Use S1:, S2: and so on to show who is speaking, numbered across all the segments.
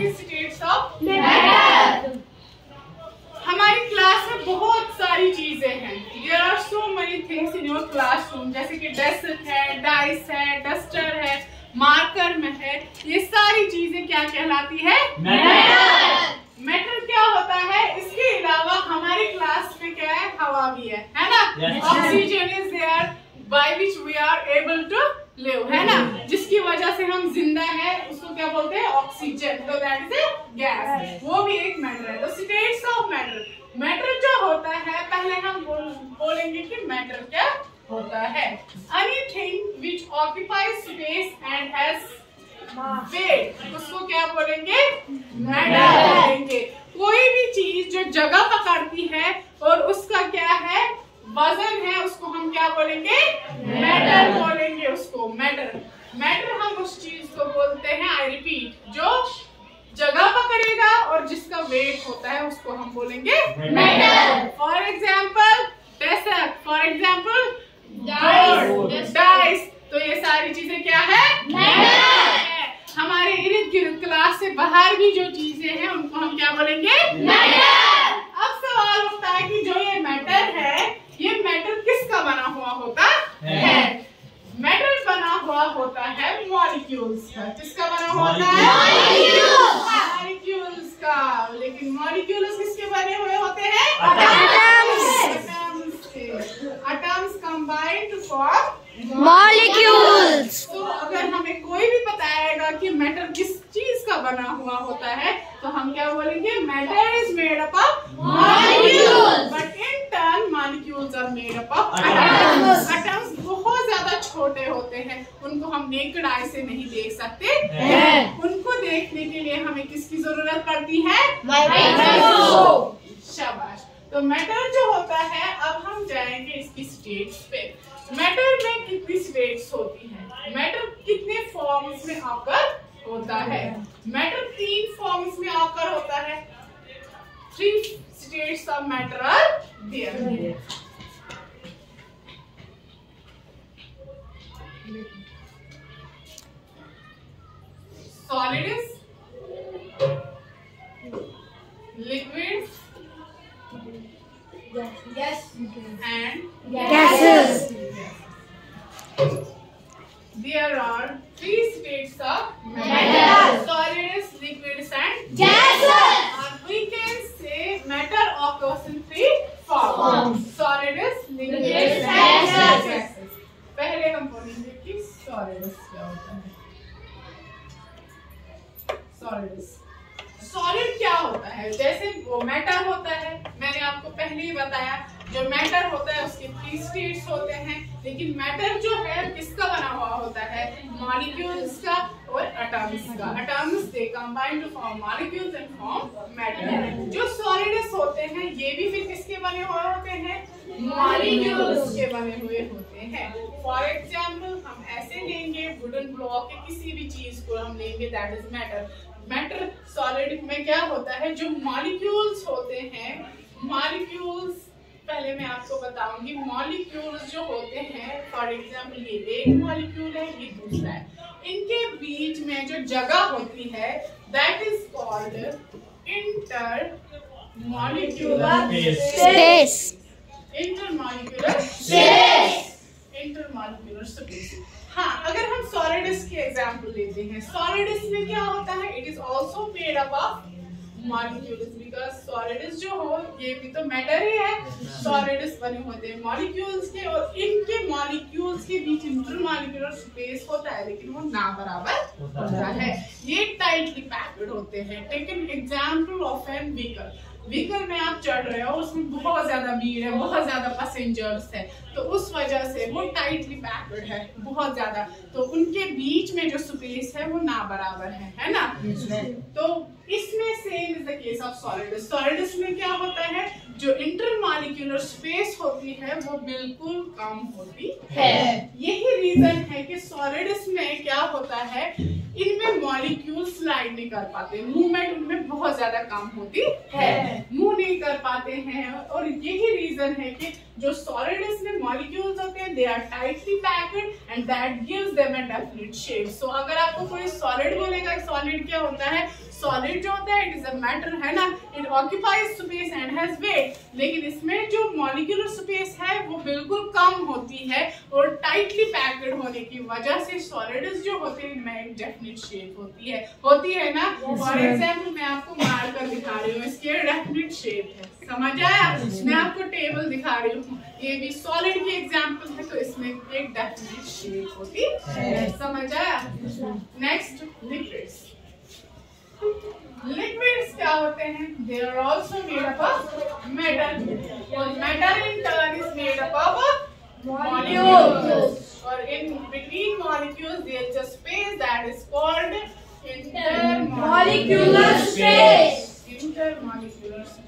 S1: States of हमारी class में बहुत सारी चीज़ें हैं। There are so many things in your classroom जैसे कि डेस्क है डाइस है डस्टर है मार्कर में है। ये सारी चीज़ें क्या कहलाती है? मैटर क्या होता है? इसके अलावा हमारी क्लास में क्या है? हवा भी है। है ना? Oxygen is there by which we are able to live है ना? जिसकी वजह से हम ज़िंदा है उसको क्या बोलते हैं? ऑक्सीजन तो दैट इज़ ए गैस वो भी एक मैटर है. तो स्टेट्स ऑफ़ मैटर मैटर जो होता है पहले हम बोल, बोलेंगे कि मैटर क्या होता है. Anything which occupies space and has weight उसको क्या बोलेंगे? मैटर बोलेंगे कोई भी चीज़ जो जगह पकड़ती है और उसका क्या है वज़न है उसको हम क्या बोलेंगे मैटर बोलेंगे उसको मैटर मैटर हम उस चीज़ को बोलते हैं आई रिपीट जो जगह पकड़ेगा और जिसका वेट होता है उसको हम बोलेंगे matter for example desk for example dice तो ये सारी चीज़ें क्या है है। हमारे इर्द गिर्द क्लास से बाहर भी जो चीज़ें हैं उनको हम क्या बोलेंगे? अब सवाल उठता है कि जो ये मैटर है ये मैटर किसका बना हुआ होता
S2: है।
S1: है? मैटर बना हुआ होता है मॉलिक्यूल्स का। किसका बना हुआ होता है? मॉलिक्यूल्स का। लेकिन मॉलिक्यूल्स किसके बने हुए होते हैं
S2: Atoms.
S1: Atoms के atoms combine to form
S3: Molecules.
S1: तो अगर हमें कोई भी बताएगा कि मैटर किस चीज़ का बना हुआ होता है तो हम क्या बोलेंगे matter is made up of
S2: Molecules.
S1: But in turn molecules are made up of
S2: Atoms.
S1: Atoms बहुत ज़्यादा छोटे होते हैं उनको हम नेकड आई से नहीं देख सकते।
S2: हैं।
S1: उनको देखने के लिए हमें किसकी ज़रूरत पड़ती है? शाबाश। तो मैटर जो होता है अब हम जाएँगे इसकी स्टेट्स पे। मैटर में कितनी स्टेट्स होती हैं? मैटर कितने फॉर्म्स में आकर होता है? मैटर तीन फॉर्म्स में आकर होता है। Three states of matter are there solids liquids
S2: Yes.
S1: and
S3: Gases.
S1: There are three states of
S2: Matter.
S1: Solids, liquids, and
S2: Gases.
S1: Or we can say matter occurs in three forms. Solids, liquids, and
S2: gases.
S1: gases. पहले हम बोलेंगे कि solids क्या होता है solids solid क्या होता है? जैसे वो मैटर होता है, मैंने आपको पहले ही बताया, जो मैटर होता है उसके थ्री स्टेट्स होते हैं, लेकिन मैटर जो है, किसका बना हुआ होता है? मॉलिक्यूल्स का और एटम्स का। Atoms they combine to form molecules and form matter जो सॉलिड्स होते हैं, ये भी फिर किसके बने हुए होते हैं? मॉलिक्यूल्स के बने हुए होते हैं। फॉर एग्ज़ाम्पल हम ऐसे लेंगे वुडन ब्लॉक के किसी भी चीज़ को हम लेंगे that is matter matter solid में क्या होता है? जो मॉलिक्यूल्स होते हैं मॉलिक्यूल्स पहले मैं आपको बताऊँगी मॉलिक्यूल्स जो होते हैं फॉर एग्ज़ाम्पल ये एक मॉलिक्यूल है ये दूसरा है। इनके बीच में जो जगह होती है that is called intermolecular
S3: Space.
S1: Intermolecular. Intermolecular space हाँ। अगर हम सॉलिड्स की एग्जांपल लेते हैं सॉलिड्स में क्या होता है? It is also made up of molecules because solids जो हो ये भी तो मैटर ही है। सॉलिड्स बने होते हैं मॉलिक्यूल्स के और इनके मॉलिक्यूल्स के बीच इंटरमॉलिक्यूलर स्पेस होता है लेकिन वो ना बराबर होता है। ये टाइटली पैक्ड होते हैं। Take an example of an vehicle vehicle में आप चढ़ रहे हो उसमें बहुत ज़्यादा भीड़ है बहुत ज़्यादा पैसेंजर्स है। तो उस वजह से वो टाइटली पैक्ड है बहुत ज़्यादा। तो उनके बीच में जो स्पेस है वो ना बराबर है है ना? तो इसमें same is the case of solids solids में क्या होता है? जो इंटरमॉलिक्यूलर स्पेस होती है वो बिल्कुल कम होती
S2: है।
S1: यही रीजन है कि सॉलिडस में क्या होता है? इनमें मॉलिक्यूल स्लाइड नहीं कर पाते। मूवमेंट उनमें बहुत ज़्यादा कम होती है। मूव नहीं कर पाते हैं और यही रीजन है कि जो सॉलिड इसमें मॉलिक्यूल्स होते हैं they are tightly packed and that gives them a definite shape so अगर आपको कोई सॉलिड बोलेगा सॉलिड क्या होता है? सॉलिड जो होता है इट इज़ अ मैटर है ना? It occupies space and has weight लेकिन इसमें जो मॉलिक्यूलर स्पेस है वो बिल्कुल कम होती है और टाइटली पैक्ड होने की वजह से सॉलिड्स जो होते हैं इनमें एक डेफिनेट शेप होती है। होती है ना? फॉर एग्ज़ाम्पल मैं आपको मार कर दिखा रही हूँ इसकी डेफिनेट शेप है। समझ आया? मैं आपको टेबल दिखा रही हूँ। ये भी सॉलिड की एग्जांपल है तो इसमें एक डेफिनेट शेप होती है। समझ आया? नेक्स्ट लिक्विड्स लिक्विड्स क्या होते हैं? They are also made up of metal और metal in turn is made up of और in between molecules there is a space that is called intermolecular
S2: space
S1: inter space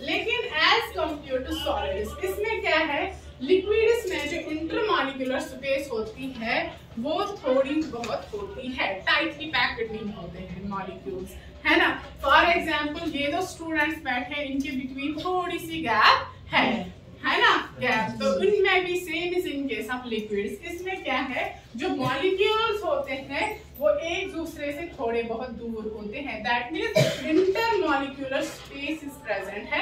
S1: लेकिन as compared to solid इसमें क्या है? Liquids में जो intermolecular space होती है, वो थोड़ी बहुत होती है। टाइटली पैक्ड नहीं होते हैं मॉलिक्यूल्स है ना? फॉर एग्जांपल ये दो स्टूडेंट्स बैठे हैं, इनके बिटवीन थोड़ी सी गैप है है ना? गैप तो उनमें भी same is in case of liquids इसमें क्या है? जो मॉलिक्यूल्स होते हैं, वो एक दूसरे से थोड़े बहुत दूर होते हैं। That means intermolecular space is present है।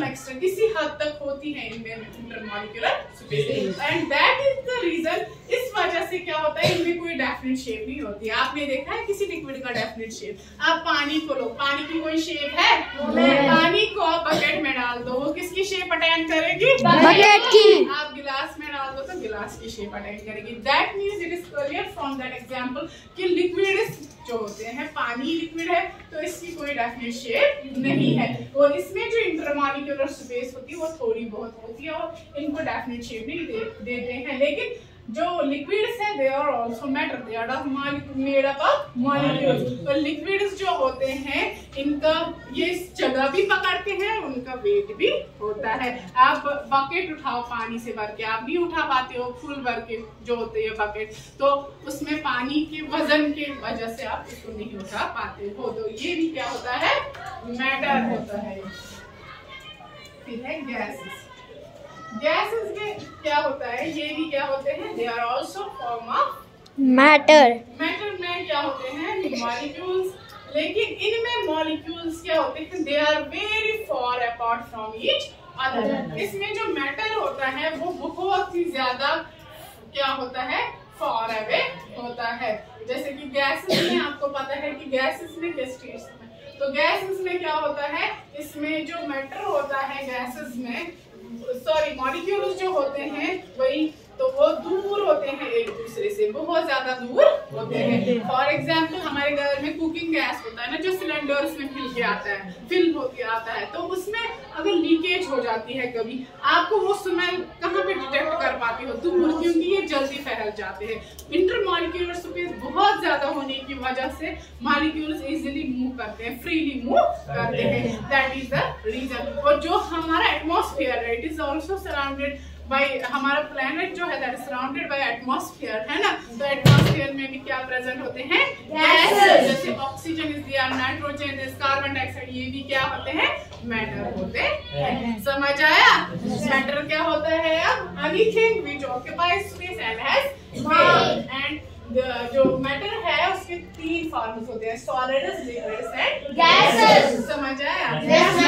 S1: ना extent सम एक्सटेंट किसी हद तक होती है इनमें intermolecular space and that is the reason इस वजह से क्या होता है इनमें कोई डेफिनेट शेप नहीं होती। आपने देखा है किसी लिक्विड का डेफिनेट शेप आप पानी को लो। पानी की कोई शेप है? पानी को आप बकेट में डाल दो। वो किसकी शेप अटेंड करेगी?
S3: बकेट की।
S1: आप गिलास की शेप अटेंड करेगी। That means it is clear from that example कि लिक्विड जो होते हैं पानी लिक्विड है तो इसकी कोई डेफिनेट शेप नहीं है। और इसमें जो इंटरमॉलिक्यूलर स्पेस होती है वो थोड़ी बहुत होती है और इनको डेफिनेट शेप नहीं दे, देते हैं। लेकिन जो लिक्विड्स है they are also matter they are made up of molecules और लिक्विड्स जो होते हैं इनका ये जगह भी पकड़ते हैं उनका वेट भी होता है। आप बकेट उठाओ पानी से भर के आप नहीं उठा पाते हो फुल भर के जो होते हैं बकेट तो उसमें पानी के वज़न के वजह से आप उसको नहीं उठा पाते हो। तो ये भी क्या होता है? मैटर होता है। फिर है? गैसेस गैसेस के क्या होता है? ये भी क्या होते हैं? They are also form of
S3: matter
S1: matter में क्या होते हैं? मॉलिक्यूल्स लेकिन इनमें मॉलिक्यूल्स क्या होते हैं? They are very far apart from each other इसमें जो मैटर होता है वो बहुत ही ज़्यादा क्या होता है? फॉर अवे होता है। जैसे कि गैसेस में आपको पता है कि गैसेस में किस चीज़ तो गैसेस में क्या होता है? इसमें जो मैटर होता है गैसेस में सॉरी मॉलिक्यूल्स जो होते हैं वही तो वो दूर होते हैं एक दूसरे से। बहुत ज़्यादा दूर होते हैं। फॉर एग्ज़ाम्पल हमारे घर में कुकिंग गैस होता है ना जो सिलेंडर उसमें फिल के आता है फिल होके आता है तो उसमें अगर लीकेज हो जाती है कभी आपको वो स्मेल कहाँ हो तो मुर्गियों क्योंकि ये जल्दी फैल जाते हैं। इंटर मॉलिक्यूलर स्पेस बहुत ज़्यादा होने की वजह से मॉलिक्यूल्स इजिली मूव करते हैं फ्रीली मूव करते हैं। दैट इज़ द रीजन और जो हमारा एटमोसफियर है it is also surrounded by हमारा प्लेनेट जो है that is surrounded by atmosphere है ना? तो एटमॉस्फेयर में भी क्या प्रेजेंट होते हैं? गैसेस जैसे oxygen is there nitrogen is carbon dioxide ये भी क्या होते हैं? मैटर होते हैं। समझ आया? मैटर क्या होता है अब? Anything which occupies space and has mass and जो मैटर है उसके तीन फॉर्म्स होते हैं सॉलिड्स लिक्विड्स एंड
S2: Gases.
S1: समझ आया?
S2: Yes.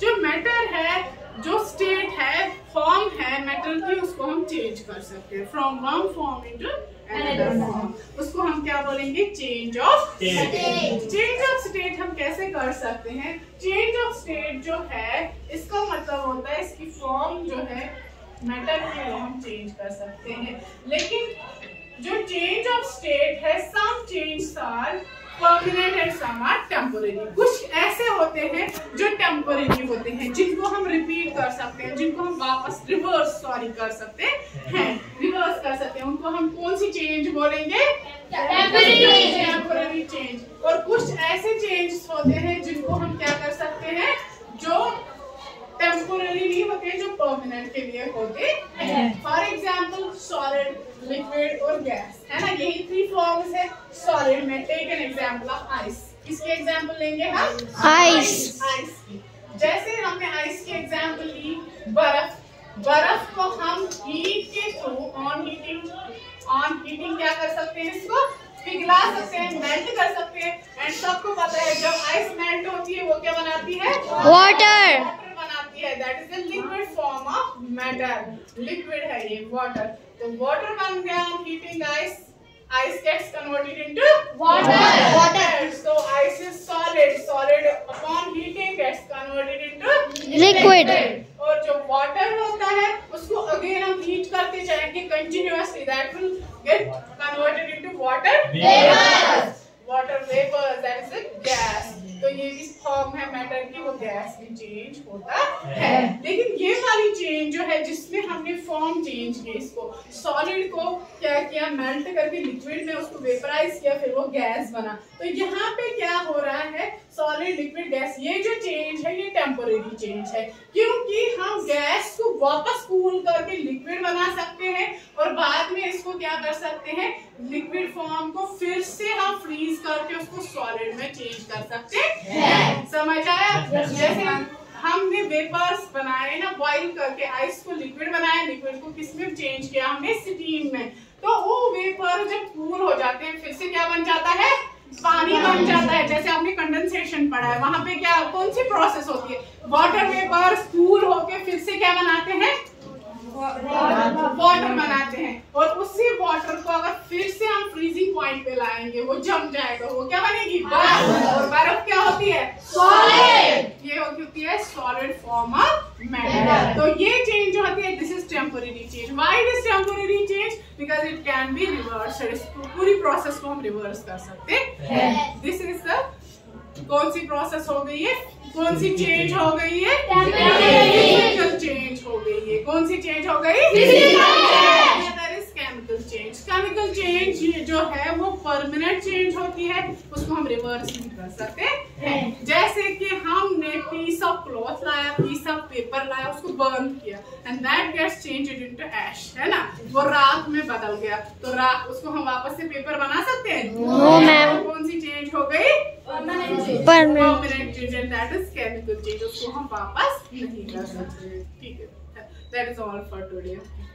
S1: जो मैटर है जो स्टेट है फॉर्म है मेटल की उसको हम चेंज कर सकते हैं. From one form into another form उसको हम क्या बोलेंगे? Change of
S2: State.
S1: Change of state हम कैसे कर सकते हैं? चेंज ऑफ़ स्टेट जो है इसका मतलब होता है इसकी फॉर्म जो है मेटल की वो हम चेंज कर सकते हैं. लेकिन जो चेंज ऑफ़ स्टेट है some change are permanent and some are temporary कुछ ऐसे होते हैं जो टेम्पोरेरी होते हैं जिनको हम रिपीट कर सकते हैं जिनको हम वापस रिवर्स सॉरी कर सकते हैं। रिवर्स कर सकते हैं उनको हम कौन सी चेंज बोलेंगे?
S2: Temporary.
S1: चेंज और कुछ ऐसे चेंज होते हैं जिनको हम क्या कर सकते हैं जो टेम्पोररी नहीं होते जो परमानेंट के लिए होते हैं। फॉर एग्ज़ाम्पल सॉलिड लिक्विड और गैस है ना? यही थ्री फॉर्म्स है. सॉलिड में take an example of ice किसके एग्ज़ाम्पल लेंगे हम?
S3: आइस
S1: आइस की। जैसे हमने आइस की एग्ज़ाम्पल ली बर्फ़। बर्फ़ को हम हीट के through on heating on heating क्या कर सकते हैं इसको? पिघला सकते हैं मेल्ट कर सकते हैं। एंड सबको पता है जब आइस मेल्ट होती है वो क्या बनाती है. वाटर बनाती है। That is the liquid form of matter liquid है ये वाटर तो वाटर बन गया heating ice ice gets converted into
S2: Water.
S1: water so ice is solid solid upon heating gets converted into
S3: Liquid.
S1: और जो water होता है उसको again हम heat करते जाएँगे continuously. That will get converted into water
S2: Vapors.
S1: Water vapor. That is a gas तो ये भी फॉर्म है मैटर की वो गैस में चेंज होता है। लेकिन ये वाली चेंज जो है जिसमें हमने फॉर्म चेंज की इसको सॉलिड को क्या किया? मेल्ट करके लिक्विड में उसको वेपराइज किया फिर वो गैस बना। तो यहाँ पे क्या हो रहा है? सॉलिड लिक्विड गैस ये जो चेंज है ये टेम्पोरेरी चेंज है। क्योंकि हम गैस को वापस कूल करके लिक्विड बना सकते हैं और बाद में इसको क्या कर सकते हैं? लिक्विड फॉर्म को फिर से हम फ्रीज करके उसको सॉलिड में चेंज कर सकते हैं। समझ आया? जैसे हमने वेपर्स बनाए ना बॉइल करके आइस को लिक्विड बनाया लिक्विड को किसमें चेंज किया? हमने स्टीम में। तो वो वेपर जब कूल हो जाते हैं फिर से क्या बन जाता है? पानी बन जाता है। जैसे आपने कंडेंसेशन पढ़ा है वहाँ पे क्या कौन सी प्रोसेस होती है? वाटर वेपर कूल होके फिर से क्या बनाते हैं? वाटर बनाते हैं। और उसी वाटर को अगर फिर से हम फ्रीजिंग पॉइंट पे लाएँगे वो जम जाएगा। वो क्या बनेगी? बर्फ़। और बर्फ़ क्या होती है?
S2: सॉलिड
S1: ये होती है सॉलिड फॉर्म ऑफ़ मैटर तो ये चेंज जो होती है this is temporary change why it is temporary change because it can be reverse पूरी प्रोसेस को हम रिवर्स कर सकते हैं। दिस इज़ द कौन सी प्रोसेस हो गई है? कौन सी चेंज हो गई है. फ़िज़िकल चेंज हो गई है। कौन सी चेंज हो गई? केमिकल चेंज केमिकल चेंज जो है वो परमानेंट चेंज होती है। उसको हम रिवर्स नहीं कर सकते हैं। जैसे कि हमने पीस ऑफ़ क्लॉथ लाया पीस ऑफ़ पेपर लाया उसको बर्न किया। And that gets changed into ash है ना? वो राख में बदल गया। तो राख उसको हम वापस से पेपर बना सकते हैं?
S3: No.
S1: कौन सी चेंज हो गई. Permanent change and that is chemical change उसको हम वापस नहीं कर सकते ठीक है that is all for today